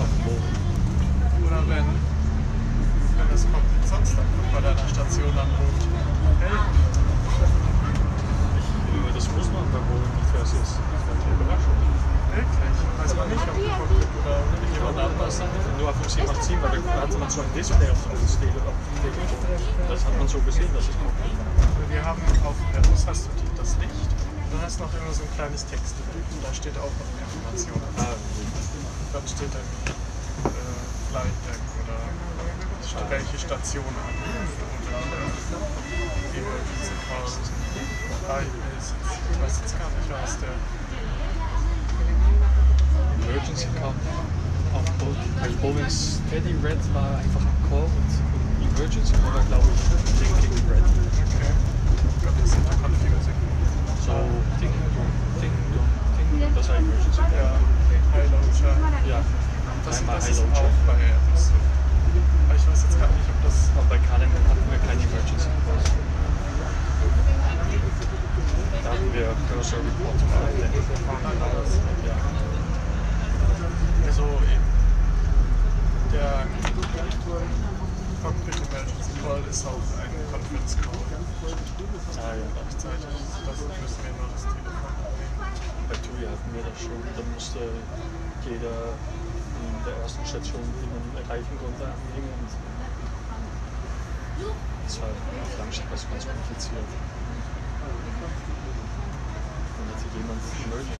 auf dem Boden. Oder wenn, wenn das komplett sonst dann bei deiner Station anruft. Hey, Ich, das muss man bei Boden nicht fährst ist. Das wäre eine Überraschung. wirklich? Weiß man nicht, ob du Cockpit oder jemand anders. Nur auf dem 787, weil da hat man so ein Display auf dem Display. Das hat man so gesehen, dass es war. Wir haben auf Airbus hast du die, das Licht. Dann hast du noch immer so ein kleines Textbild. Und da steht auch noch Information. Ah, Dann steht dann äh, Flight Deck oder welche Station anruft oder äh, Emergency Call. Ah, ich weiß jetzt- ich weiß jetzt gar nicht, was der. Emergency Car. Auf Boeing. Bei Boeing Steady Red war einfach ein Call und Emergency war, glaube ich, Thinking Red. Okay. Ich glaube, das sind der Confusing. So, Ding, Dong, Ding, Dong, Ding. Das war Emergency Car. Ja, High Chart. Ja. Das, Einmal das ist auch bei. Aber ich weiß jetzt gar nicht, ob das. Aber bei KLM hatten wir keine Emergency. Da hatten wir Cursor Report. Ja. Also eben der Cockpit Emergency Call ist auch ein Conference Call. Ah ja. Gleichzeitig. Das müssen wir nur das Telefon. Bei TUI hatten wir das schon. Da musste jeder in der ersten Station, die man erreichen konnte, annehmen. Das war auf Langstrecke ganz kompliziert. Dann hatte jemand Emergency. Unser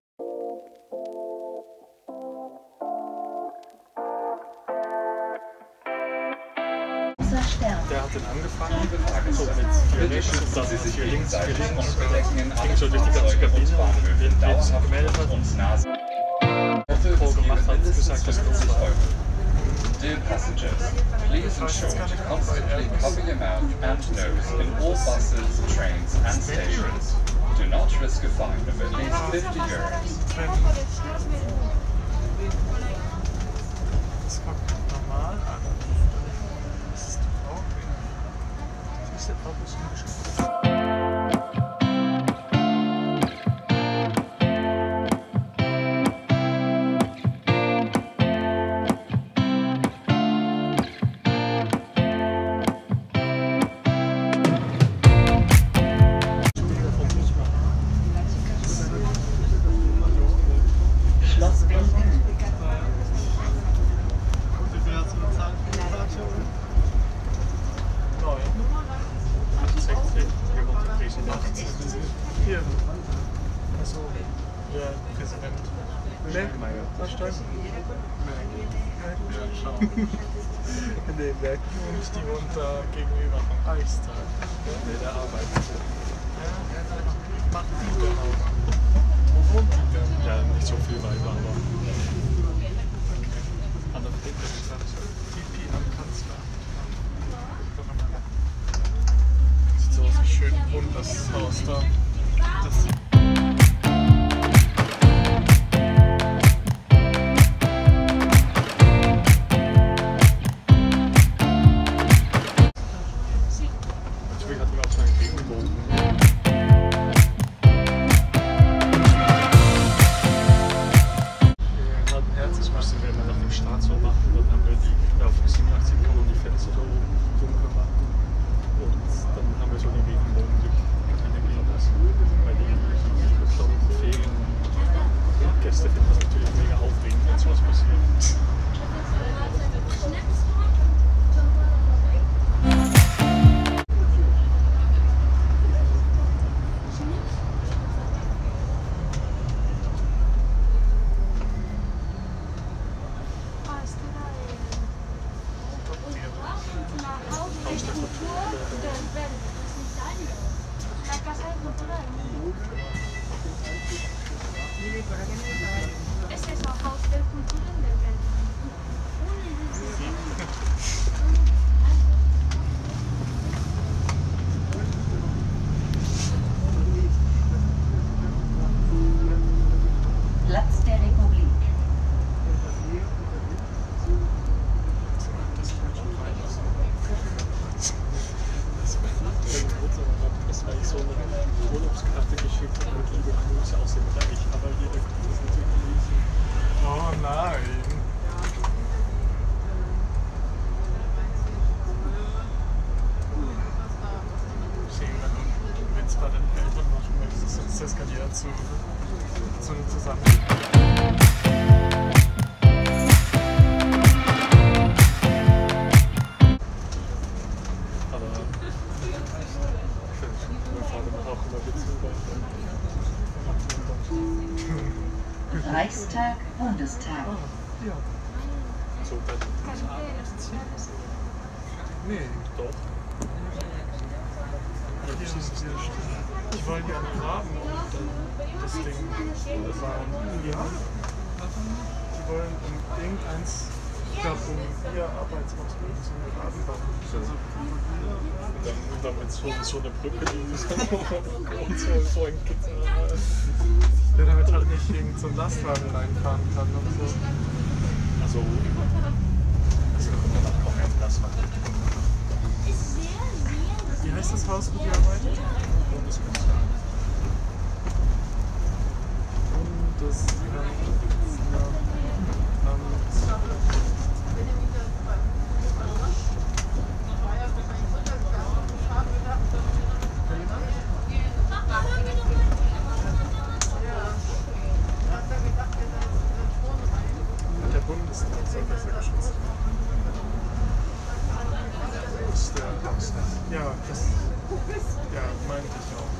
und vier links. Ging so durch die ganze Kabine und sich gemeldet hat, uns Nase. Hat, gesagt, dass. Dear passengers, please ensure to constantly cover your mouth and nose in all buses, trains and stations. Do not risk a fine of at least 50 euros. Achso, der Präsident. Steinmeier. Was stand? Nee, Merkel und die wohnt da gegenüber vom Reichstag. Nee, der arbeitet. Ja, macht die denn auch? Wo wohnt die denn? Ja, nicht so viel weiter, aber. so eine Urlaubskarte geschickt und liebe Grüße aus dem Reich, aber jede Grüße zu grüßen. Oh nein! Ah, bei den Eltern machen möchtest, sonst eskaliert zu, zu einem Zusammenhang. Das Arbeitsziel. Nee. Doch. Steht. Ich wollte hier einen Graben und das Ding bauen. Ja. Die wollen um irgendeins, ich glaube, um ihr Arbeitsausbildung zum Graben bauen. Also, dann, und dann mit so, so einer Brücke, und so, so ein Gitter. der damit halt nicht irgend so Lastwagen reinfahren kann und so. Also, also mal. Wie heißt das Haus, wo die arbeitet? Soll besser geschützt. Das ist der. Ja, das ja, meinte ich auch.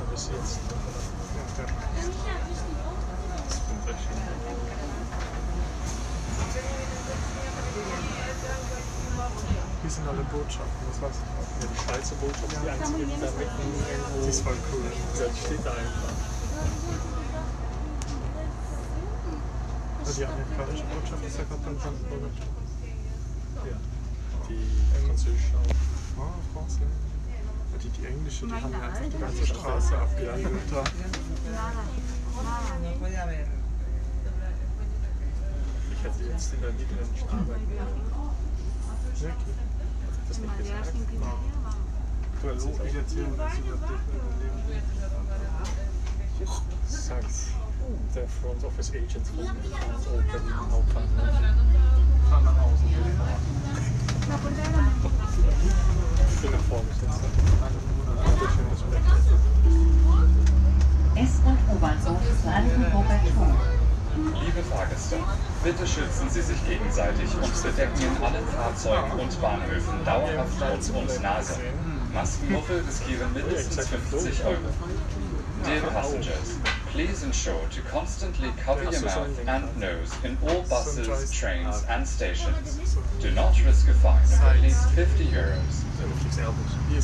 Aber bis jetzt. Ja, Das ist hier sind alle Botschaften, das weiß ich auch. Ja, die Schweizer Botschaft ist die einzige, die da mitten irgendwo. Die ist voll cool. Ja, die steht da einfach. Aber die amerikanische Botschaft ist ja gerade beim Brandenburger Tor. Ja. Die französische auch. Oh, France. Ja, die, die englische, die haben ja einfach die ganze Straße abgelandet. Da. Ich hätte jetzt in der niederländischen Arbeit Wirklich. das nicht gesagt. Weil so ich erzählen, dass sie überleben. Sagt der Front Office Agent von Open. Fahren nach Hause. Ich bin der Vorgesetzte. S- und U-Bahnhof Brandenburger Tor. Liebe Fahrgäste, bitte schützen Sie sich gegenseitig und bedecken in allen Fahrzeugen und Bahnhöfen dauerhaft Mund und Nase. Maskenmuffel riskieren mindestens 50 Euro. Dear passengers, please ensure to constantly cover your mouth and nose in all buses, trains and stations. Do not risk a fine of at least 50 euros. Ja, du fliegst Airbus. Hier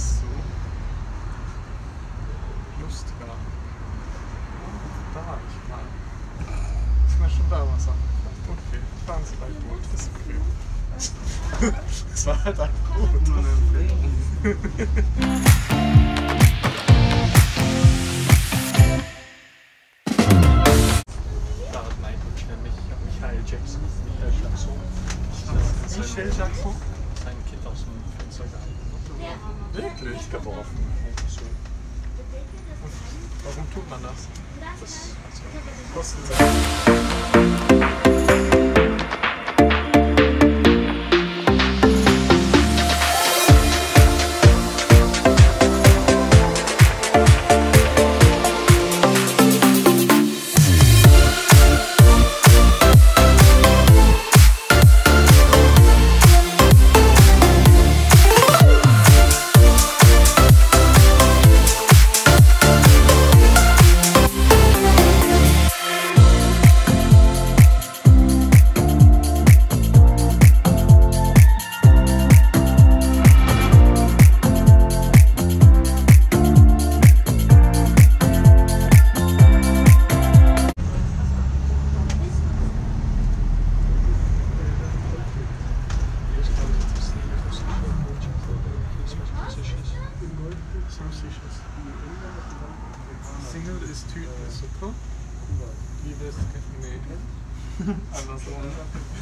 ist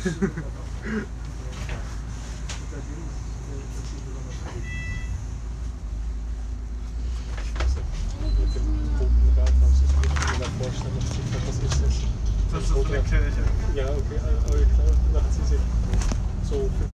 das? Das ist eine Kirche. Ja, okay, aber klar, macht sie sich so